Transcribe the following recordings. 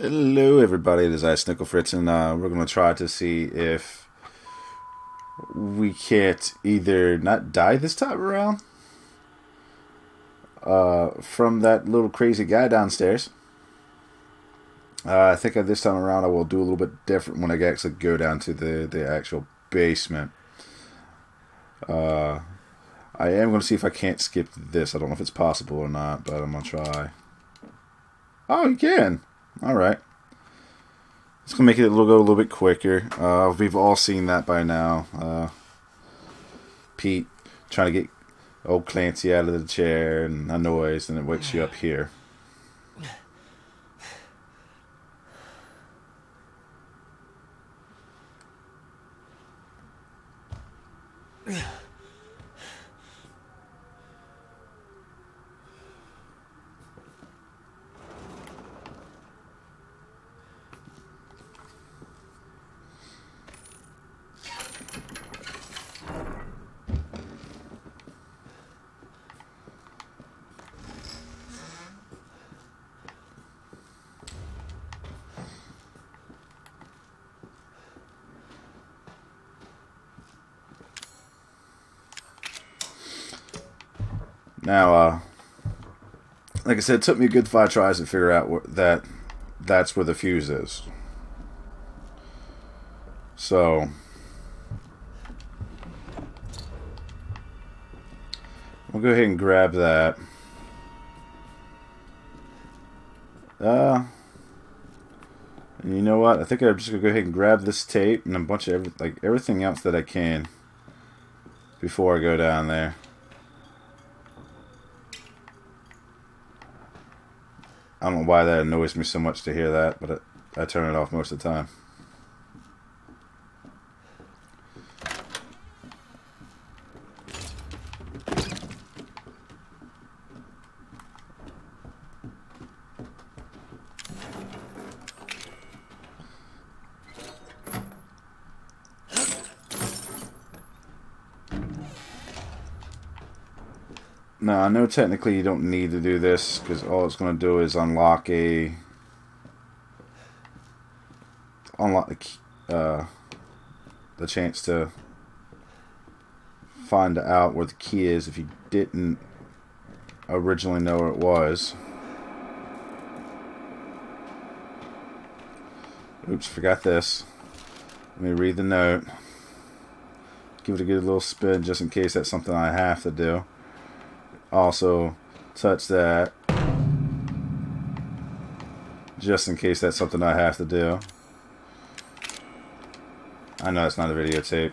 Hello, everybody. It is I, Snickle Fritz, and uh, we're going to try to see if we can't either not die this time around uh, from that little crazy guy downstairs. Uh, I think this time around I will do a little bit different when I actually go down to the, the actual basement. Uh, I am going to see if I can't skip this. I don't know if it's possible or not, but I'm going to try. Oh, you can. All right. It's to make it a little, go a little bit quicker. Uh, we've all seen that by now. Uh, Pete trying to get old Clancy out of the chair and a noise, and it wakes you up here. Now, uh, like I said, it took me a good five tries to figure out wh- that that's where the fuse is. So, we'll go ahead and grab that. Uh, and you know what? I think I'm just gonna go ahead and grab this tape and a bunch of every, like everything else that I can before I go down there. I don't know why that annoys me so much to hear that, but it, I turn it off most of the time. I know technically you don't need to do this because all it's going to do is unlock a unlock the uh, the chance to find out where the key is if you didn't originally know where it was. Oops, forgot this. Let me read the note. Give it a good little spin just in case that's something I have to do also touch that just in case that's something I have to do. I know it's not a videotape.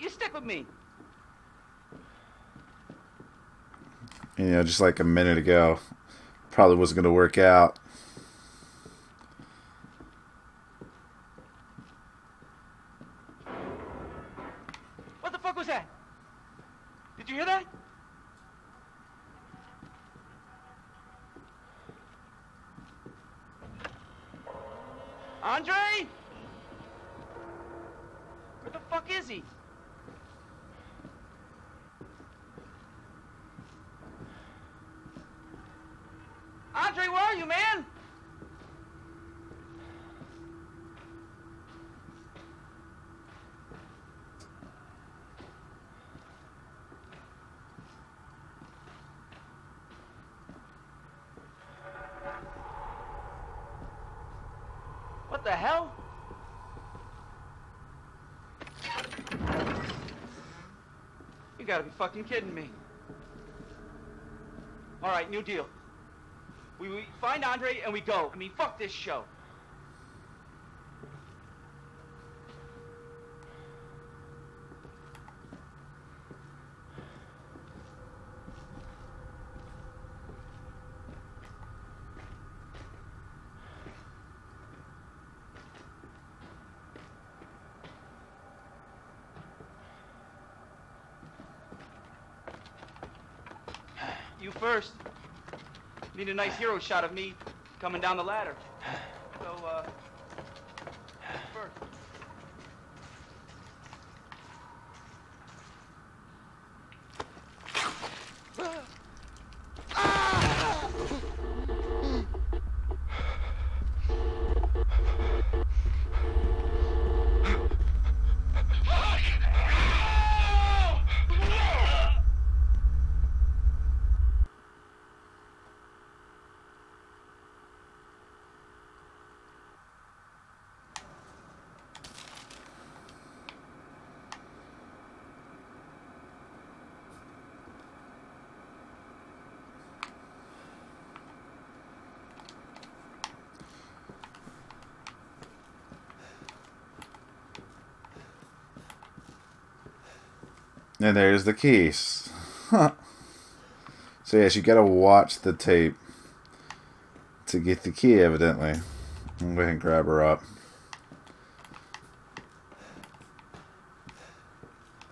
you stick with me. You know, just like a minute ago, probably wasn't going to work out. What the fuck was that? Did you hear that? Andre? Where the fuck is he? Are you, man? What the hell? You gotta be fucking kidding me. All right, new deal. We, we find Andre and we go. I mean, fuck this show. You first. Need a nice hero shot of me coming down the ladder. So, uh, you first. And there's the keys. so yes, you gotta watch the tape to get the key, evidently. I'm going to grab her up.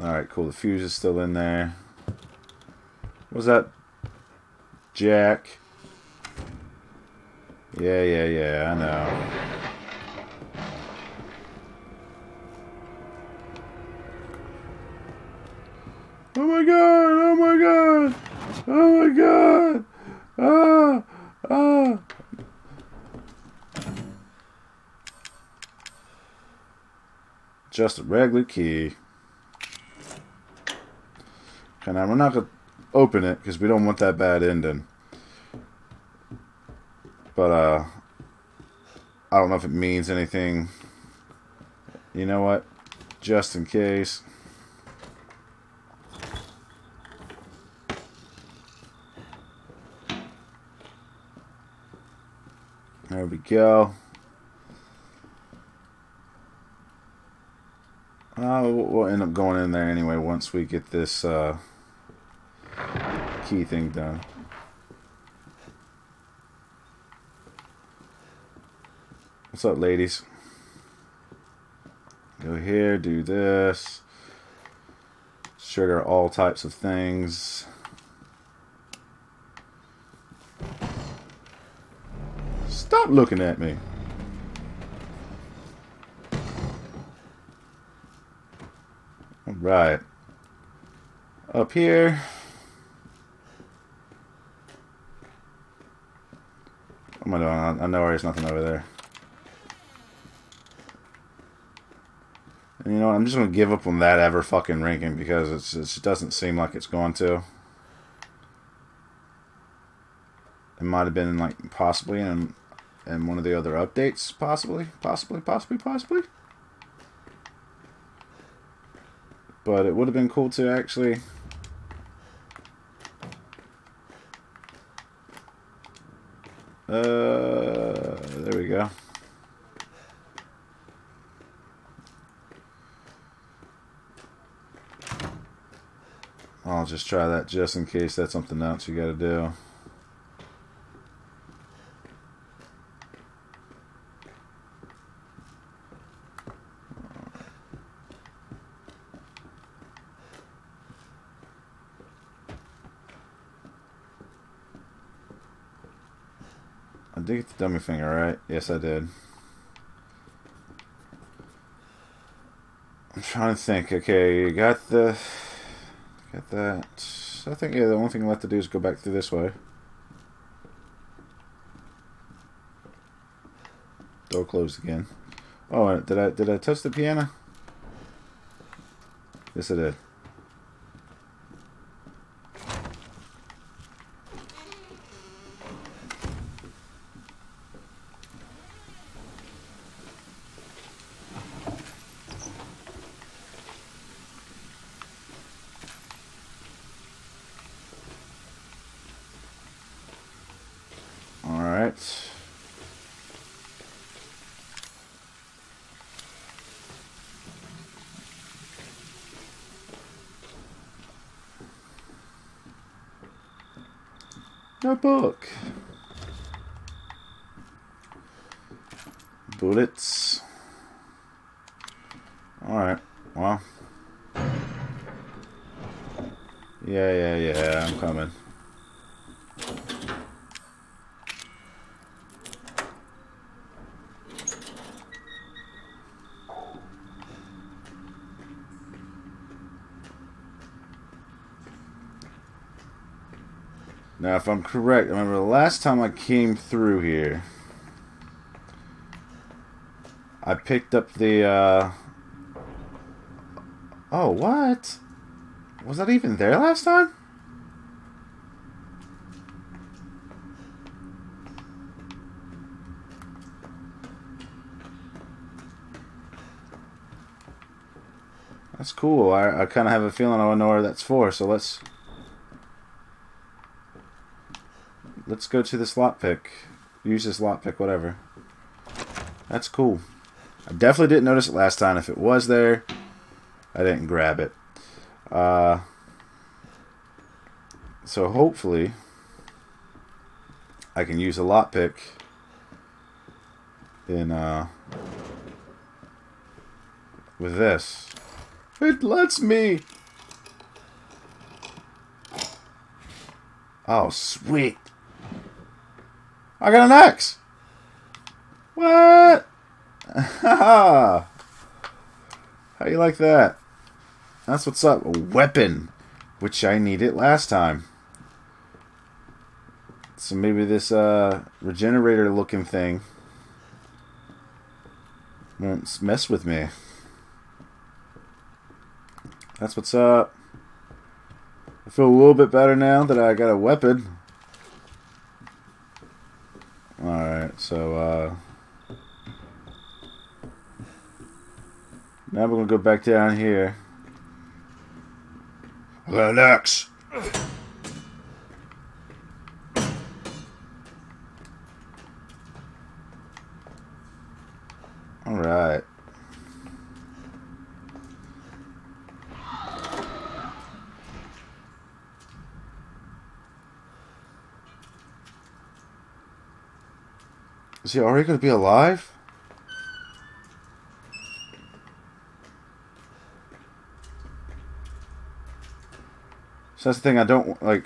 Alright, cool. The fuse is still in there. Was that Jack? Yeah, yeah, yeah, I know. just a regular key. And we're not going to open it because we don't want that bad ending. But, uh, I don't know if it means anything. You know what? Just in case. There we go. We'll end up going in there anyway once we get this uh, key thing done. What's up, ladies? Go here, do this. Trigger all types of things. Stop looking at me. Right. Up here. What am I doing? I know there's nothing over there. And you know what? I'm just going to give up on that ever fucking ranking because it's, it doesn't seem like it's going to. It might have been like possibly in in one of the other updates, possibly, possibly, possibly, possibly. But it would have been cool to actually. Uh, there we go. I'll just try that just in case that's something else you gotta do. Dummy finger, right? Yes, I did. I'm trying to think. Okay, you got the... Got that. I think, yeah, the only thing left to do is go back through this way. Door closed again. Oh, did I did I touch the piano? Yes, I did. Book. Bullets. Alright, well. Yeah, yeah, yeah, I'm coming. Now, if I'm correct, remember the last time I came through here, I picked up the, uh... Oh, what? Was that even there last time? That's cool. I, I kind of have a feeling I know where that's for, so let's let's go to this pick. Use this pick, whatever. That's cool. I definitely didn't notice it last time. If it was there, I didn't grab it. Uh, so hopefully, I can use a lockpick in uh, with this. It lets me. Oh, sweet. I got an axe. What? How you like that? That's what's up. A weapon, which I needed last time. So maybe this uh, regenerator looking thing won't mess with me. That's what's up. I feel a little bit better now that I got a weapon. Alright, so, uh... Now we're gonna go back down here. Relax! Alright. Is he already going to be alive? So that's the thing I don't like.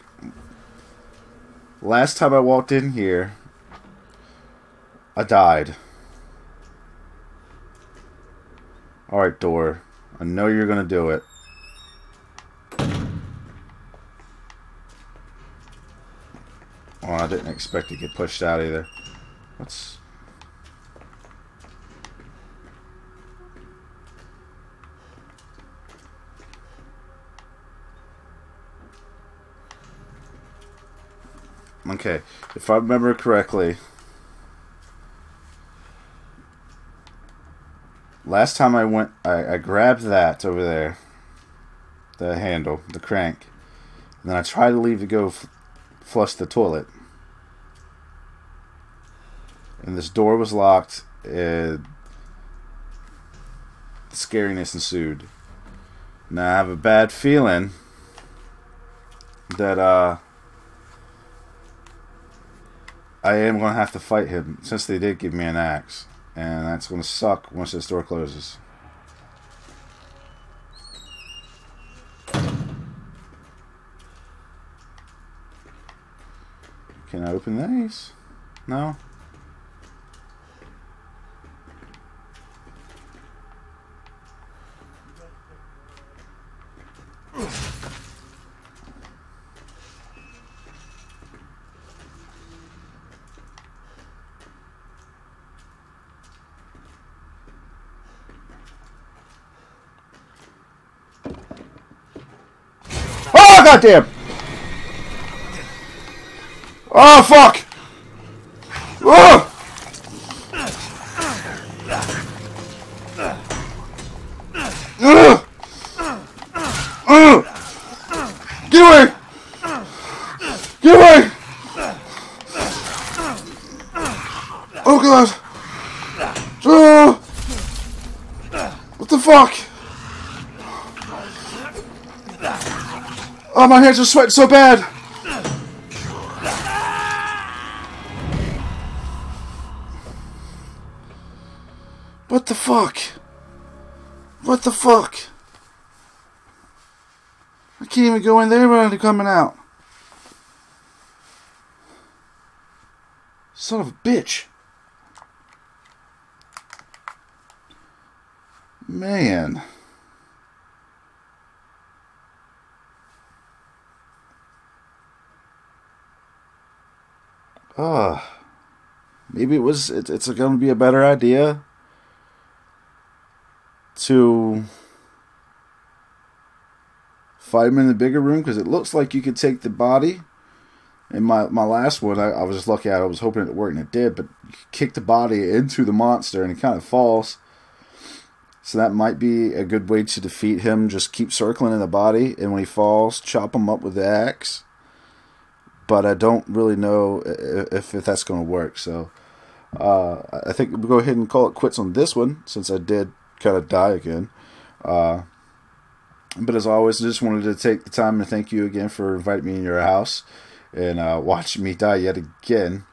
Last time I walked in here, I died. Alright, door. I know you're gonna do it. Oh, I didn't expect to get pushed out either. What's... Okay, if I remember correctly, last time I went, I, I grabbed that over there, the handle, the crank, and then I tried to leave to go flush the toilet. And this door was locked, and scariness ensued. Now I have a bad feeling that, uh, I am going to have to fight him since they did give me an axe. And that's going to suck once this door closes. Can I open these? No? Goddamn! Oh, fuck! Oh! Ugh! Get away! Get away! Oh god! Oh! What the fuck? Oh, my hands are sweating so bad. What the fuck? What the fuck? I can't even go in there without it coming out. Son of a bitch. Man. Uh, maybe it was. It, it's going to be a better idea to fight him in the bigger room because it looks like you could take the body. In my, my last one, I, I was just lucky. I was hoping it worked, and it did. But kick the body into the monster, and it kind of falls. So that might be a good way to defeat him. Just keep circling in the body, and when he falls, chop him up with the axe but I don't really know if, if that's going to work. So uh, I think we'll go ahead and call it quits on this one since I did kind of die again. Uh, but as always, I just wanted to take the time to thank you again for inviting me in your house and uh, watching me die yet again.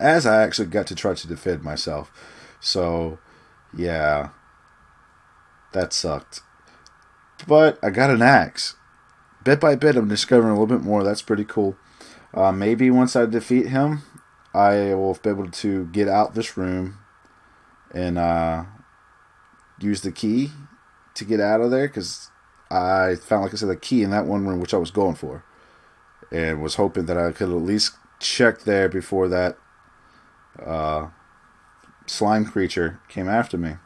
As I actually got to try to defend myself. So, yeah, that sucked. But I got an axe bit by bit, I'm discovering a little bit more. That's pretty cool. Uh, maybe once I defeat him, I will be able to get out this room and uh, use the key to get out of there because I found, like I said, the key in that one room which I was going for, and was hoping that I could at least check there before that uh, slime creature came after me.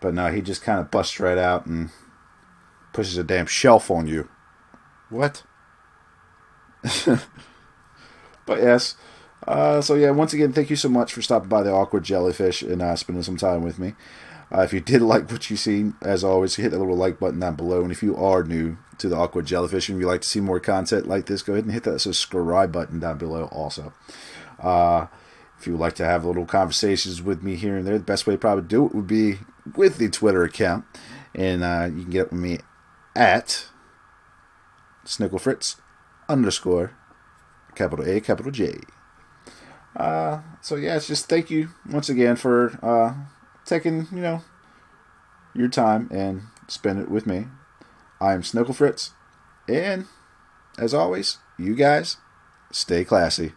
But no, he just kind of busts right out and pushes a damn shelf on you. What? but yes. Uh, so yeah, once again, thank you so much for stopping by the Awkward Jellyfish and uh, spending some time with me. Uh, if you did like what you see, as always, hit that little like button down below. And if you are new to the Awkward Jellyfish and you like to see more content like this, go ahead and hit that subscribe button down below also. Uh, If you would like to have a little conversations with me here and there, the best way to probably do it would be with the Twitter account. And uh, you can get up with me at SnickleFritz underscore capital A, capital J. Uh, so yeah, it's just thank you once again for uh, taking you know your time and spend it with me. I am Snickle Fritz, and as always, you guys stay classy.